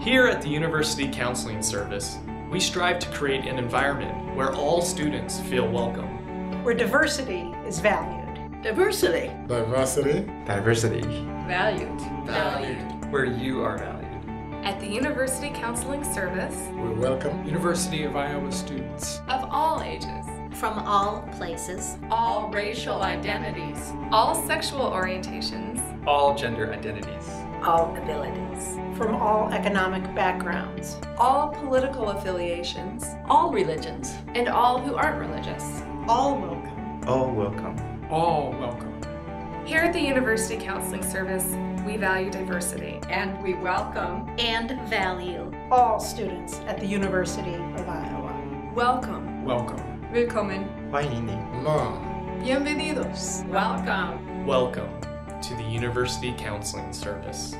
Here at the University Counseling Service, we strive to create an environment where all students feel welcome. Where diversity is valued. Diversity. Diversity. Diversity. Valued. Valued. Where you are valued. At the University Counseling Service, we welcome University of Iowa students of all ages, from all places, all racial identities, all sexual orientations, all gender identities, all abilities. From all economic backgrounds, all political affiliations, all religions, and all who aren't religious. All welcome. All welcome. All welcome. Here at the University Counseling Service, we value diversity. And we welcome and value all students at the University of Iowa. Welcome. Welcome. Welcome. Bienvenidos. Welcome. Welcome to the University Counseling Service.